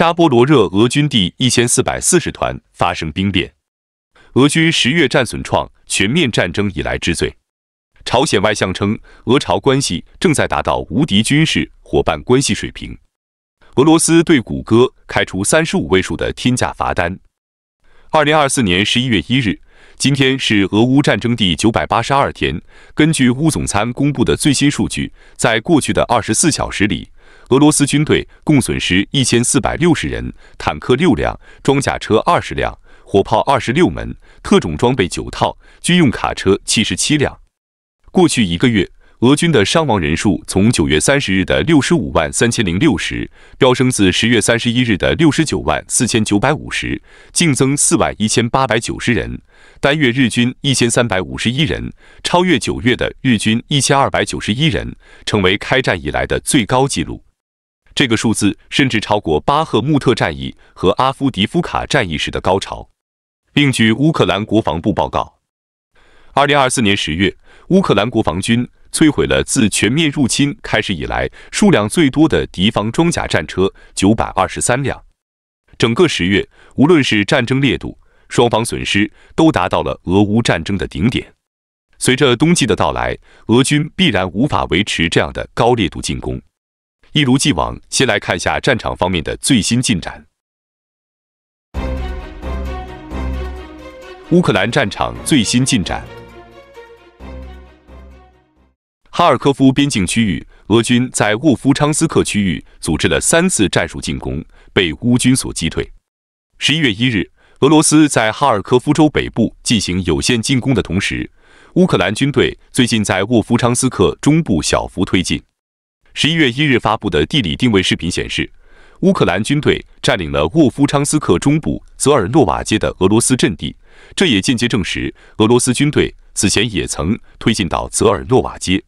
扎波罗热俄军第一千四百四十团发生兵变，俄军十月战损创全面战争以来之最。朝鲜外相称，俄朝关系正在达到无敌军事伙伴关系水平。俄罗斯对谷歌开出三十五位数的天价罚单。二零二四年十一月一日，今天是俄乌战争第九百八十二天。根据乌总参公布的最新数据，在过去的二十四小时里。俄罗斯军队共损失一千四百六十人，坦克六辆，装甲车二十辆，火炮二十六门，特种装备九套，军用卡车七十七辆。过去一个月，俄军的伤亡人数从九月三十日的六十五万三千零六十飙升至十月三十一日的六十九万四千九百五十，净增四万一千八百九十人。单月日均一千三百五十一人，超越九月的日均一千二百九十一人，成为开战以来的最高纪录。这个数字甚至超过巴赫穆特战役和阿夫迪夫卡战役时的高潮。另据乌克兰国防部报告，二零二四年十月，乌克兰国防军摧毁了自全面入侵开始以来数量最多的敌方装甲战车九百二十三辆。整个十月，无论是战争烈度，双方损失都达到了俄乌战争的顶点。随着冬季的到来，俄军必然无法维持这样的高烈度进攻。一如既往，先来看下战场方面的最新进展。乌克兰战场最新进展：哈尔科夫边境区域，俄军在沃夫昌斯克区域组织了三次战术进攻，被乌军所击退。十一月一日，俄罗斯在哈尔科夫州北部进行有限进攻的同时，乌克兰军队最近在沃夫昌斯克中部小幅推进。十一月一日发布的地理定位视频显示，乌克兰军队占领了沃夫昌斯克中部泽尔诺瓦街的俄罗斯阵地，这也间接证实俄罗斯军队此前也曾推进到泽尔诺瓦街。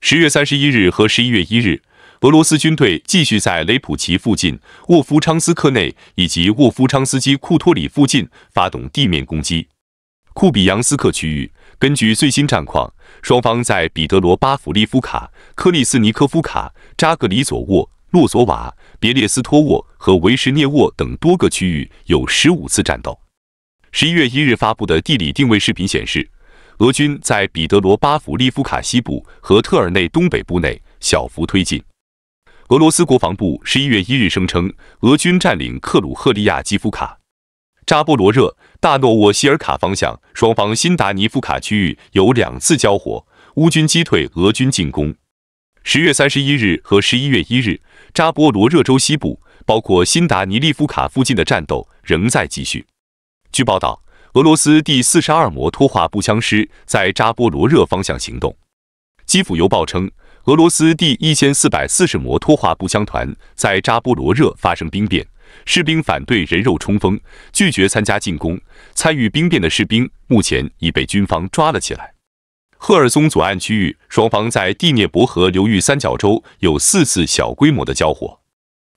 十月三十一日和十一月一日，俄罗斯军队继续在雷普奇附近、沃夫昌斯克内以及沃夫昌斯基库托里附近发动地面攻击。库比扬斯克区域，根据最新战况。双方在彼得罗巴甫利夫卡、克利斯尼科夫卡、扎格里佐沃、洛索瓦、别列斯托沃和维什涅沃等多个区域有十五次战斗。十一月一日发布的地理定位视频显示，俄军在彼得罗巴甫利夫卡西部和特尔内东北部内小幅推进。俄罗斯国防部十一月一日声称，俄军占领克鲁赫利亚基夫卡。扎波罗热、大诺沃希尔卡方向，双方辛达尼夫卡区域有两次交火，乌军击退俄军进攻。十月三十一日和十一月一日，扎波罗热州西部，包括辛达尼利夫卡附近的战斗仍在继续。据报道，俄罗斯第四十二摩托化步枪师在扎波罗热方向行动。基辅邮报称，俄罗斯第一千四百四十摩托化步枪团在扎波罗热发生兵变。士兵反对人肉冲锋，拒绝参加进攻。参与兵变的士兵目前已被军方抓了起来。赫尔松左岸区域，双方在第聂伯河流域三角洲有四次小规模的交火。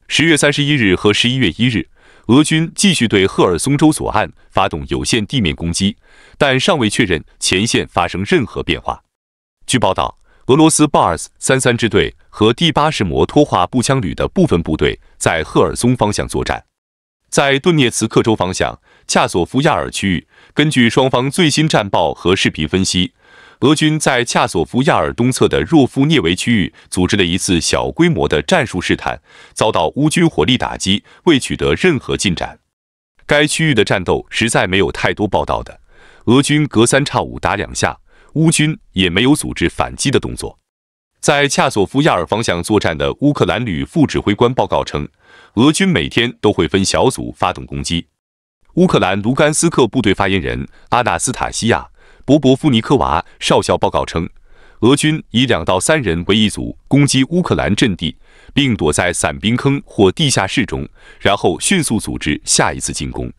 十月三十一日和十一月一日，俄军继续对赫尔松州左岸发动有限地面攻击，但尚未确认前线发生任何变化。据报道。俄罗斯 Bars 三三支队和第八十摩托化步枪旅的部分部队在赫尔松方向作战。在顿涅茨克州方向恰索夫亚尔区域，根据双方最新战报和视频分析，俄军在恰索夫亚尔东侧的若夫涅维区域组织了一次小规模的战术试探，遭到乌军火力打击，未取得任何进展。该区域的战斗实在没有太多报道的，俄军隔三差五打两下。乌军也没有组织反击的动作。在恰索夫亚尔方向作战的乌克兰旅副指挥官报告称，俄军每天都会分小组发动攻击。乌克兰卢甘斯克部队发言人阿纳斯塔西亚·博博夫尼科娃少校报告称，俄军以两到三人为一组攻击乌克兰阵地，并躲在伞兵坑或地下室中，然后迅速组织下一次进攻。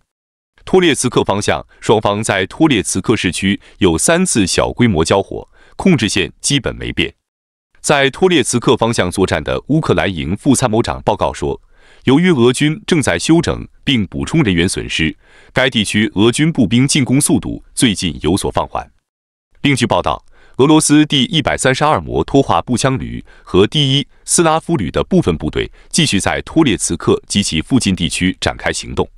托列茨克方向，双方在托列茨克市区有三次小规模交火，控制线基本没变。在托列茨克方向作战的乌克兰营副参谋长报告说，由于俄军正在休整并补充人员损失，该地区俄军步兵进攻速度最近有所放缓。另据报道，俄罗斯第一百三十二摩托化步枪旅和第一斯拉夫旅的部分部队继续在托列茨克及其附近地区展开行动。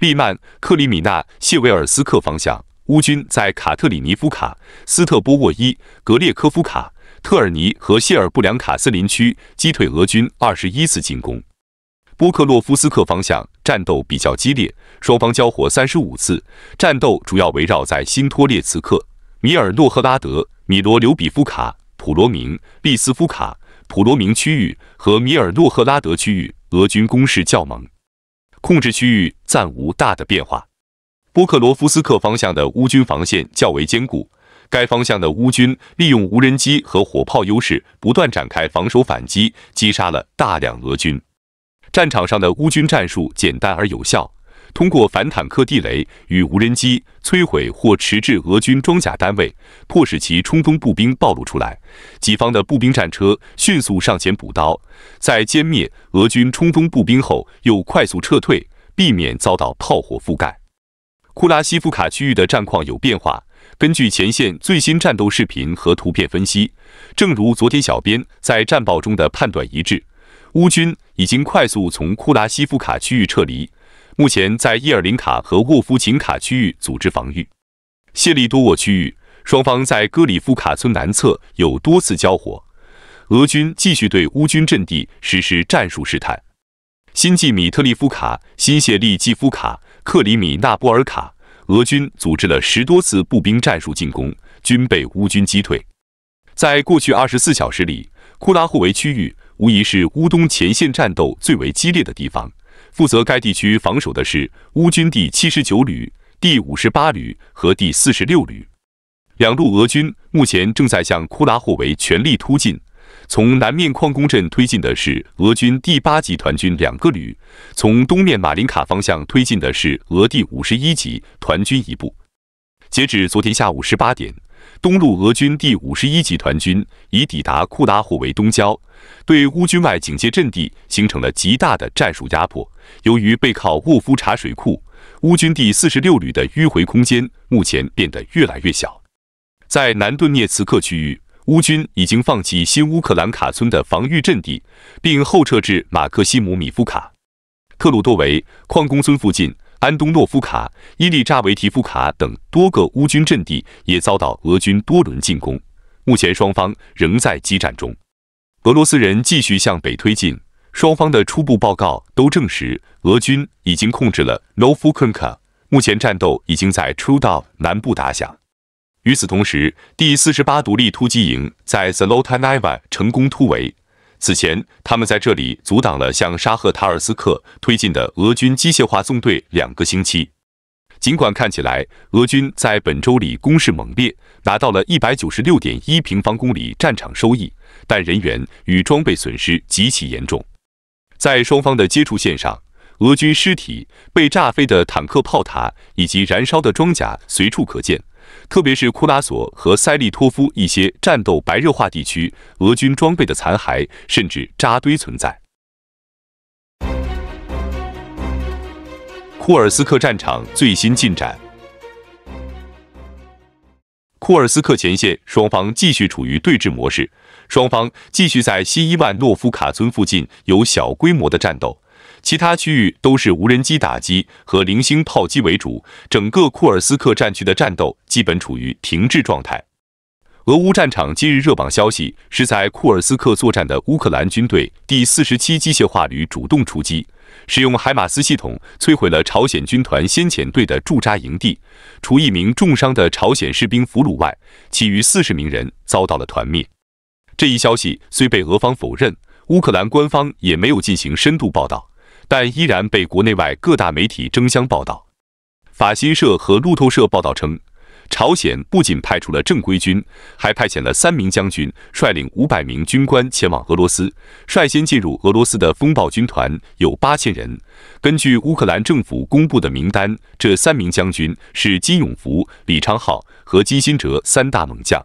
利曼克里米纳谢维尔斯克方向，乌军在卡特里尼夫卡、斯特波沃伊、格列科夫卡、特尔尼和谢尔布良卡森林区击退俄军二十一次进攻。波克洛夫斯克方向战斗比较激烈，双方交火三十五次，战斗主要围绕在新托列茨克、米尔诺赫拉德。米罗留比夫卡、普罗明、利斯夫卡、普罗明区域和米尔诺赫拉德区域，俄军攻势较猛，控制区域暂无大的变化。波克罗夫斯克方向的乌军防线较为坚固，该方向的乌军利用无人机和火炮优势，不断展开防守反击，击杀了大量俄军。战场上的乌军战术简单而有效。通过反坦克地雷与无人机摧毁或迟滞俄军装甲单位，迫使其冲锋步兵暴露出来。己方的步兵战车迅速上前补刀，在歼灭俄军冲锋步兵后，又快速撤退，避免遭到炮火覆盖。库拉西夫卡区域的战况有变化。根据前线最新战斗视频和图片分析，正如昨天小编在战报中的判断一致，乌军已经快速从库拉西夫卡区域撤离。目前在伊尔林卡和沃夫琴卡区域组织防御。谢利多沃区域，双方在戈里夫卡村南侧有多次交火。俄军继续对乌军阵地实施战术试探。新季米特利夫卡、新谢利基夫卡、克里米纳波尔卡，俄军组织了十多次步兵战术进攻，均被乌军击退。在过去二十四小时里，库拉霍维区域无疑是乌东前线战斗最为激烈的地方。负责该地区防守的是乌军第七十九旅、第五十八旅和第四十六旅。两路俄军目前正在向库拉霍维全力突进。从南面矿工镇推进的是俄军第八集团军两个旅，从东面马林卡方向推进的是俄第五十一集团军一部。截止昨天下午十八点。东路俄军第五十一集团军已抵达库拉霍维东郊，对乌军外警戒阵地形成了极大的战术压迫。由于背靠沃夫查水库，乌军第四十六旅的迂回空间目前变得越来越小。在南顿涅茨克区域，乌军已经放弃新乌克兰卡村的防御阵地，并后撤至马克西姆米夫卡、特鲁多维矿工村附近。安东诺夫卡、伊利扎维提夫卡等多个乌军阵地也遭到俄军多轮进攻，目前双方仍在激战中。俄罗斯人继续向北推进，双方的初步报告都证实，俄军已经控制了 Nofukunka，目前战斗已经在 Trudov 南部打响。与此同时，第四十八独立突击营在 Zolotaneva 成功突围。此前，他们在这里阻挡了向沙赫塔尔斯克推进的俄军机械化纵队两个星期。尽管看起来俄军在本周里攻势猛烈，拿到了一百九十六点一平方公里战场收益，但人员与装备损失极其严重。在双方的接触线上，俄军尸体、被炸飞的坦克炮塔以及燃烧的装甲随处可见。特别是库拉索和塞利托夫一些战斗白热化地区，俄军装备的残骸甚至扎堆存在。库尔斯克战场最新进展：库尔斯克前线双方继续处于对峙模式，双方继续在西伊万诺夫卡村附近有小规模的战斗。其他区域都是无人机打击和零星炮击为主，整个库尔斯克战区的战斗基本处于停滞状态。俄乌战场今日热榜消息是在库尔斯克作战的乌克兰军队第四十七机械化旅主动出击，使用海马斯系统摧毁了朝鲜军团先遣队的驻扎营地，除一名重伤的朝鲜士兵俘虏外，其余四十名人遭到了团灭。这一消息虽被俄方否认，乌克兰官方也没有进行深度报道。但依然被国内外各大媒体争相报道。法新社和路透社报道称，朝鲜不仅派出了正规军，还派遣了三名将军，率领五百名军官前往俄罗斯。率先进入俄罗斯的风暴军团有八千人。根据乌克兰政府公布的名单，这三名将军是金永福、李昌镐和金新哲三大猛将。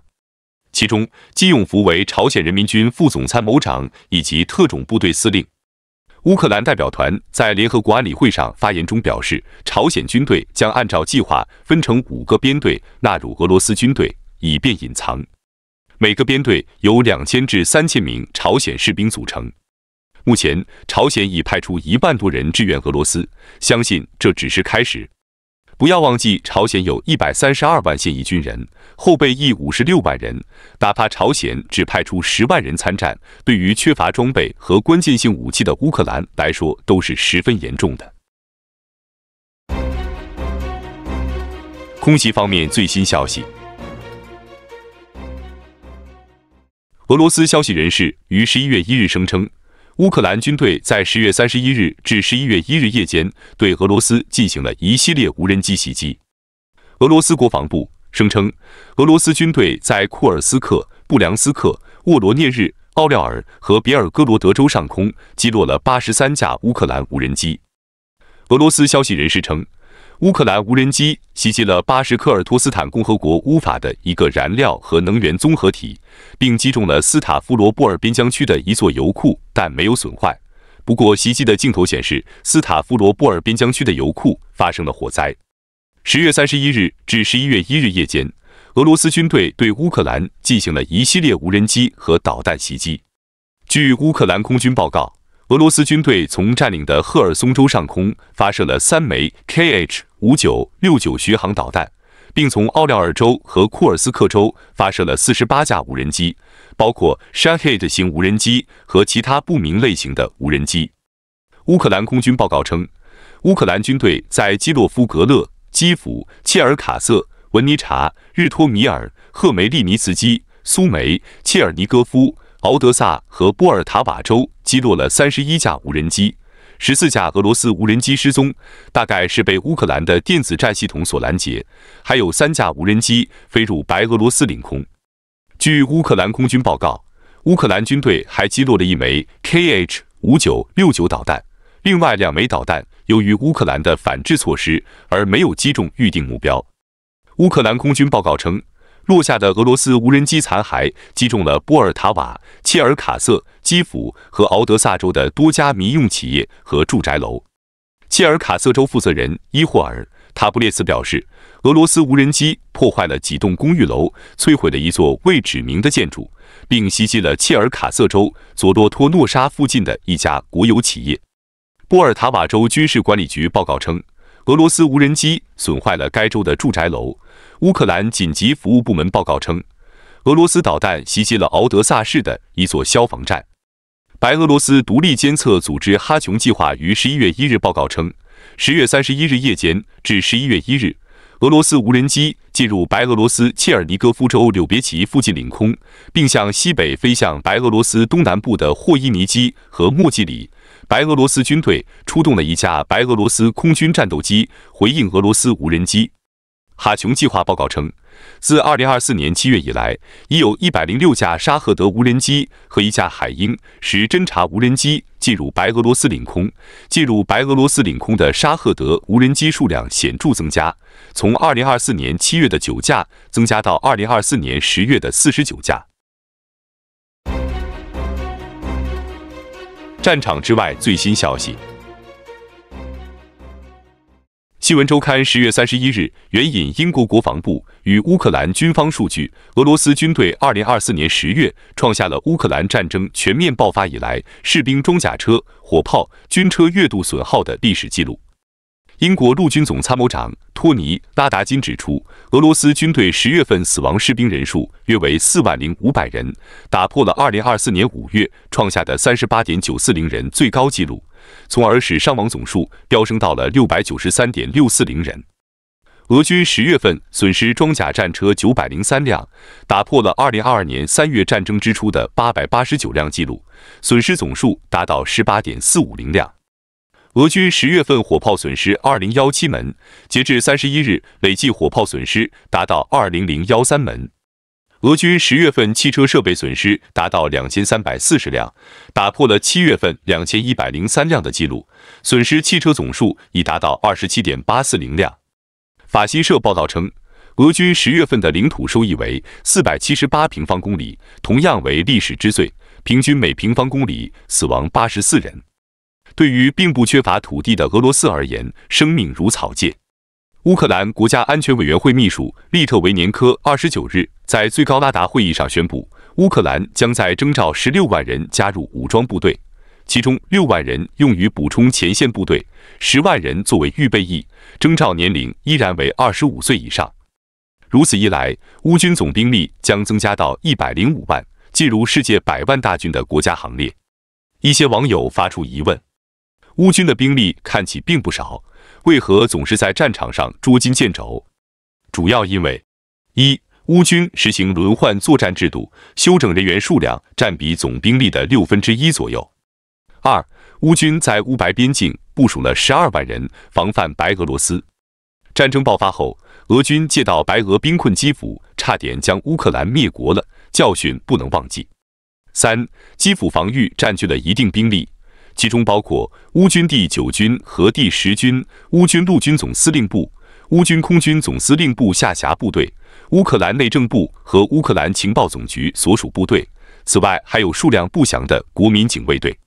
其中，金永福为朝鲜人民军副总参谋长以及特种部队司令。乌克兰代表团在联合国安理会上发言中表示，朝鲜军队将按照计划分成五个编队纳入俄罗斯军队，以便隐藏。每个编队由两千至三千名朝鲜士兵组成。目前，朝鲜已派出一万多人支援俄罗斯，相信这只是开始。不要忘记，朝鲜有一百三十二万现役军人，后备役五十六万人。哪怕朝鲜只派出十万人参战，对于缺乏装备和关键性武器的乌克兰来说，都是十分严重的。空袭方面最新消息，俄罗斯消息人士于十一月一日声称。乌克兰军队在十月三十一日至十一月一日夜间对俄罗斯进行了一系列无人机袭击。俄罗斯国防部声称，俄罗斯军队在库尔斯克、布良斯克、沃罗涅日、奥廖尔和别尔哥罗德州上空击落了八十三架乌克兰无人机。俄罗斯消息人士称。乌克兰无人机袭击了巴什科尔托斯坦共和国乌法的一个燃料和能源综合体，并击中了斯塔夫罗波尔边疆区的一座油库，但没有损坏。不过，袭击的镜头显示，斯塔夫罗波尔边疆区的油库发生了火灾。十月三十一日至十一月一日夜间，俄罗斯军队对乌克兰进行了一系列无人机和导弹袭击。据乌克兰空军报告。俄罗斯军队从占领的赫尔松州上空发射了三枚 Kh 五九六九巡航导弹，并从奥廖尔州和库尔斯克州发射了四十八架无人机，包括 Shahed 型无人机和其他不明类型的无人机。乌克兰空军报告称，乌克兰军队在基洛夫格勒、基辅、切尔卡瑟、文尼察、日托米尔、赫梅利尼茨基、苏梅、切尔尼戈夫。敖德萨和波尔塔瓦州击落了三十一架无人机，十四架俄罗斯无人机失踪，大概是被乌克兰的电子战系统所拦截。还有三架无人机飞入白俄罗斯领空。据乌克兰空军报告，乌克兰军队还击落了一枚 Kh 五九六九导弹，另外两枚导弹由于乌克兰的反制措施而没有击中预定目标。乌克兰空军报告称。落下的俄罗斯无人机残骸击中了波尔塔瓦、切尔卡瑟、基辅和敖德萨州的多家民用企业和住宅楼。切尔卡瑟州负责人伊霍尔·塔布列茨表示，俄罗斯无人机破坏了几栋公寓楼，摧毁了一座未指明的建筑，并袭击了切尔卡瑟州佐洛托诺沙附近的一家国有企业。波尔塔瓦州军事管理局报告称，俄罗斯无人机损坏了该州的住宅楼。乌克兰紧急服务部门报告称，俄罗斯导弹袭击了敖德萨市的一座消防站。白俄罗斯独立监测组织哈琼计划于十一月一日报告称，十月三十一日夜间至十一月一日，俄罗斯无人机进入白俄罗斯切尔尼戈夫州柳别奇附近领空，并向西北飞向白俄罗斯东南部的霍伊尼基和莫季里。白俄罗斯军队出动了一架白俄罗斯空军战斗机回应俄罗斯无人机。哈琼计划报告称，自2024年7月以来，已有一百零六架沙赫德无人机和一架海鹰十侦察无人机进入白俄罗斯领空。进入白俄罗斯领空的沙赫德无人机数量显著增加，从2024年7月的九架增加到2024年10月的四十九架。战场之外最新消息。新闻周刊十月三十一日援引英国国防部与乌克兰军方数据，俄罗斯军队二零二四年十月创下了乌克兰战争全面爆发以来士兵装甲车、火炮、军车月度损耗的历史记录。英国陆军总参谋长托尼·拉达金指出，俄罗斯军队十月份死亡士兵人数约为四万零五百人，打破了二零二四年五月创下的三十八点九四零人最高纪录，从而使伤亡总数飙升到了六百九十三点六四零人。俄军十月份损失装甲战车九百零三辆，打破了二零二二年三月战争之初的八百八十九辆纪录，损失总数达到十八点四五零辆。俄军十月份火炮损失二零幺七门，截至三十一日，累计火炮损失达到二零零幺三门。俄军十月份汽车设备损失达到两千三百四十辆，打破了七月份两千一百零三辆的记录，损失汽车总数已达到二十七点八四零辆。法新社报道称，俄军十月份的领土收益为四百七十八平方公里，同样为历史之最，平均每平方公里死亡八十四人。对于并不缺乏土地的俄罗斯而言，生命如草芥。乌克兰国家安全委员会秘书利特维年科二十九日在最高拉达会议上宣布，乌克兰将在征召十六万人加入武装部队，其中六万人用于补充前线部队，十万人作为预备役，征召年龄依然为二十五岁以上。如此一来，乌军总兵力将增加到一百零五万，进入世界百万大军的国家行列。一些网友发出疑问：乌军的兵力看起并不少。为何总是在战场上捉襟见肘？主要因为：一、乌军实行轮换作战制度，休整人员数量占比总兵力的六分之一左右；二、乌军在乌白边境部署了十二万人，防范白俄罗斯。战争爆发后，俄军借道白俄兵困基辅，差点将乌克兰灭国了，教训不能忘记。三、基辅防御占据了一定兵力。其中包括乌军第九军和第十军、乌军陆军总司令部、乌军空军总司令部下辖部队、乌克兰内政部和乌克兰情报总局所属部队。此外，还有数量不详的国民警卫队。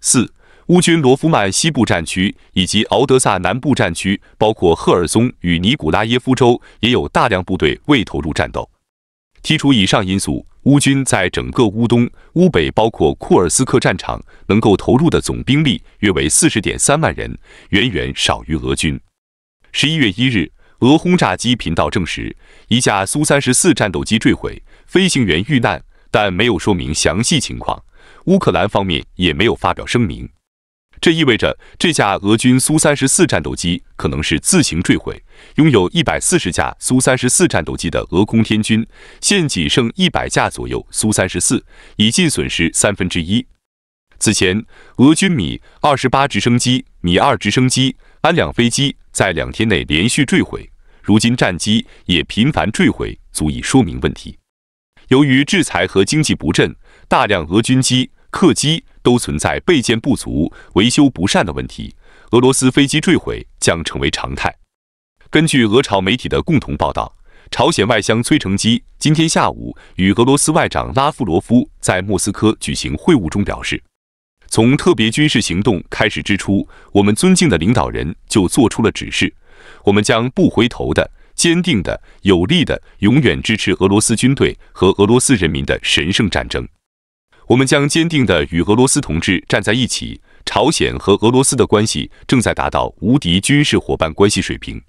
四、乌军罗夫曼西部战区以及敖德萨南部战区，包括赫尔松与尼古拉耶夫州，也有大量部队未投入战斗。剔除以上因素。乌军在整个乌东、乌北，包括库尔斯克战场，能够投入的总兵力约为四十点三万人，远远少于俄军。十一月一日，俄轰炸机频道证实，一架苏三十四战斗机坠毁，飞行员遇难，但没有说明详细情况。乌克兰方面也没有发表声明。这意味着这架俄军苏三十四战斗机可能是自行坠毁。拥有一百四十架苏三十四战斗机的俄空天军，现仅剩一百架左右苏三十四，已近损失三分之一。此前，俄军米二十八直升机、米二直升机、安两飞机在两天内连续坠毁，如今战机也频繁坠毁，足以说明问题。由于制裁和经济不振，大量俄军机、客机。都存在备件不足、维修不善的问题，俄罗斯飞机坠毁将成为常态。根据俄朝媒体的共同报道，朝鲜外相崔成基今天下午与俄罗斯外长拉夫罗夫在莫斯科举行会晤中表示，从特别军事行动开始之初，我们尊敬的领导人就做出了指示，我们将不回头的、坚定的、有力的，永远支持俄罗斯军队和俄罗斯人民的神圣战争。我们将坚定地与俄罗斯同志站在一起。朝鲜和俄罗斯的关系正在达到无敌军事伙伴关系水平。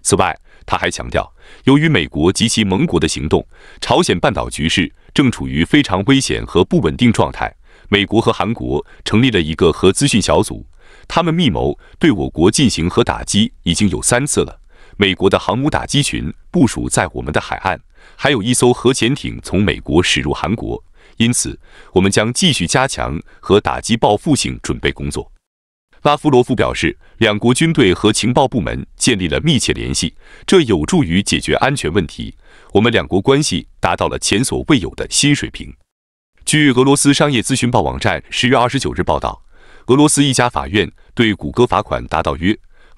此外，他还强调，由于美国及其盟国的行动，朝鲜半岛局势正处于非常危险和不稳定状态。美国和韩国成立了一个核资讯小组，他们密谋对我国进行核打击已经有三次了。美国的航母打击群部署在我们的海岸，还有一艘核潜艇从美国驶入韩国。因此，我们将继续加强和打击报复性准备工作。拉夫罗夫表示，两国军队和情报部门建立了密切联系，这有助于解决安全问题。我们两国关系达到了前所未有的新水平。据俄罗斯商业咨询报网站十月二十九日报道，俄罗斯一家法院对谷歌罚款达到约。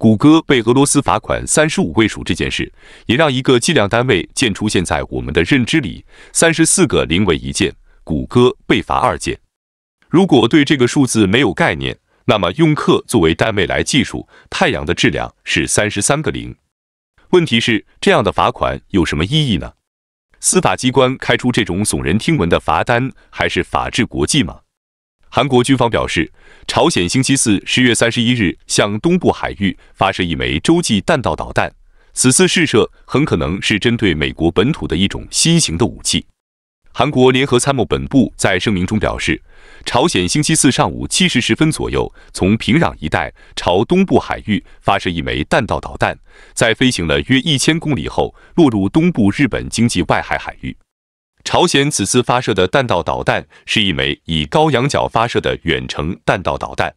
谷歌被俄罗斯罚款三十五位数这件事，也让一个计量单位键出现在我们的认知里：三十四个零为一件，谷歌被罚二件。如果对这个数字没有概念，那么用克作为单位来计数，太阳的质量是三十三个零。问题是，这样的罚款有什么意义呢？司法机关开出这种耸人听闻的罚单，还是法治国际吗？韩国军方表示，朝鲜星期四十月三十一日向东部海域发射一枚洲际弹道导弹，此次试射很可能是针对美国本土的一种新型的武器。韩国联合参谋本部在声明中表示，朝鲜星期四上午七时十分左右从平壤一带朝东部海域发射一枚弹道导弹，在飞行了约一千公里后落入东部日本经济外海海域。朝鲜此次发射的弹道导弹是一枚以高仰角发射的远程弹道导弹。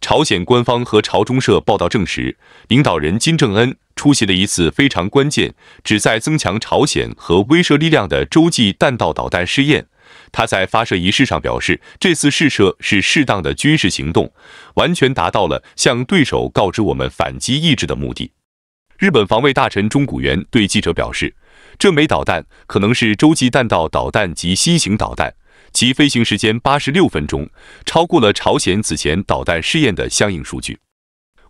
朝鲜官方和朝中社报道证实，领导人金正恩出席了一次非常关键、旨在增强朝鲜和威慑力量的洲际弹道导弹试验。他在发射仪式上表示，这次试射是适当的军事行动，完全达到了向对手告知我们反击意志的目的。日本防卫大臣中谷元对记者表示，这枚导弹可能是洲际弹道导弹及新型导弹，其飞行时间八十六分钟，超过了朝鲜此前导弹试验的相应数据。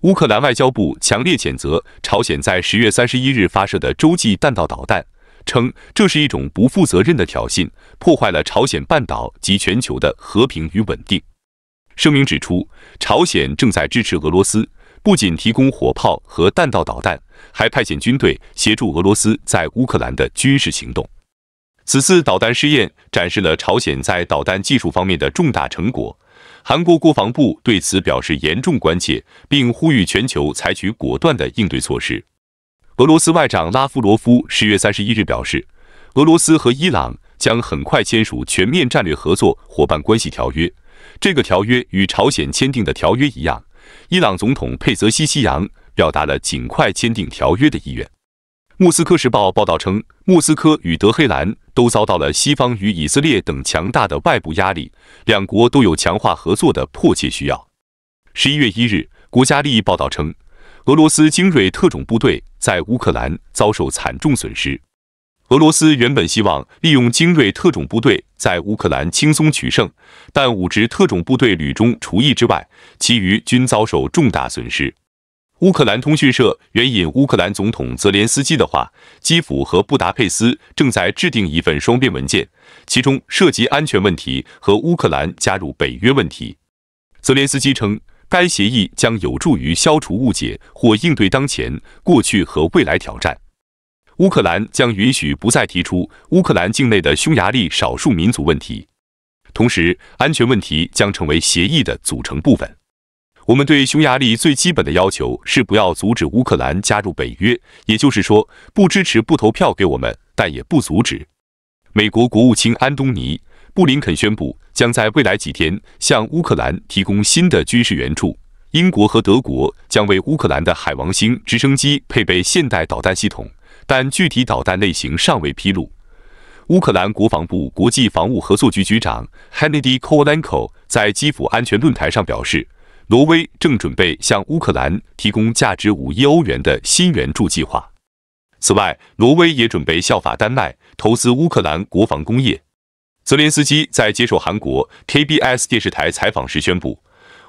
乌克兰外交部强烈谴责朝鲜在十月三十一日发射的洲际弹道导弹。称这是一种不负责任的挑衅，破坏了朝鲜半岛及全球的和平与稳定。声明指出，朝鲜正在支持俄罗斯，不仅提供火炮和弹道导弹，还派遣军队协助俄罗斯在乌克兰的军事行动。此次导弹试验展示了朝鲜在导弹技术方面的重大成果。韩国国防部对此表示严重关切，并呼吁全球采取果断的应对措施。俄罗斯外长拉夫罗夫十月三十一日表示，俄罗斯和伊朗将很快签署全面战略合作伙伴关系条约。这个条约与朝鲜签订的条约一样。伊朗总统佩泽西西扬表达了尽快签订条约的意愿。莫斯科时报报道称，莫斯科与德黑兰都遭到了西方与以色列等强大的外部压力，两国都有强化合作的迫切需要。十一月一日，国家利益报道称。俄罗斯精锐特种部队在乌克兰遭受惨重损失。俄罗斯原本希望利用精锐特种部队在乌克兰轻松取胜，但五支特种部队旅中除一之外，其余均遭受重大损失。乌克兰通讯社援引乌克兰总统泽连斯基的话，基辅和布达佩斯正在制定一份双边文件，其中涉及安全问题和乌克兰加入北约问题。泽连斯基称。该协议将有助于消除误解或应对当前、过去和未来挑战。乌克兰将允许不再提出乌克兰境内的匈牙利少数民族问题，同时安全问题将成为协议的组成部分。我们对匈牙利最基本的要求是不要阻止乌克兰加入北约，也就是说，不支持、不投票给我们，但也不阻止。美国国务卿安东尼。布林肯宣布，将在未来几天向乌克兰提供新的军事援助。英国和德国将为乌克兰的海王星直升机配备现代导弹系统，但具体导弹类型尚未披露。乌克兰国防部国际防务合作局局长 Hennedy k o l e n k o 在基辅安全论坛上表示，挪威正准备向乌克兰提供价值五亿欧元的新援助计划。此外，挪威也准备效法丹麦，投资乌克兰国防工业。泽连斯基在接受韩国 KBS 电视台采访时宣布，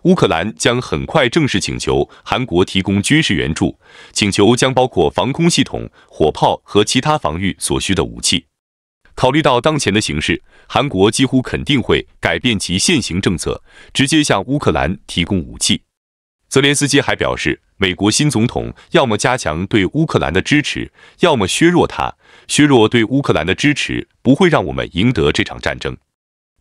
乌克兰将很快正式请求韩国提供军事援助，请求将包括防空系统、火炮和其他防御所需的武器。考虑到当前的形势，韩国几乎肯定会改变其现行政策，直接向乌克兰提供武器。泽连斯基还表示，美国新总统要么加强对乌克兰的支持，要么削弱它。削弱对乌克兰的支持不会让我们赢得这场战争。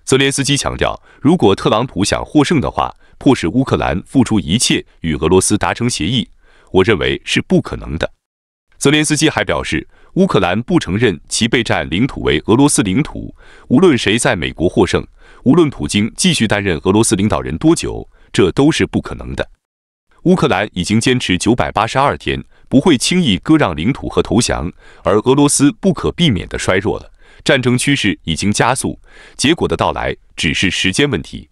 泽连斯基强调，如果特朗普想获胜的话，迫使乌克兰付出一切与俄罗斯达成协议，我认为是不可能的。泽连斯基还表示，乌克兰不承认其被占领土为俄罗斯领土。无论谁在美国获胜，无论普京继续担任俄罗斯领导人多久，这都是不可能的。乌克兰已经坚持九百八十二天，不会轻易割让领土和投降，而俄罗斯不可避免地衰弱了，战争趋势已经加速，结果的到来只是时间问题。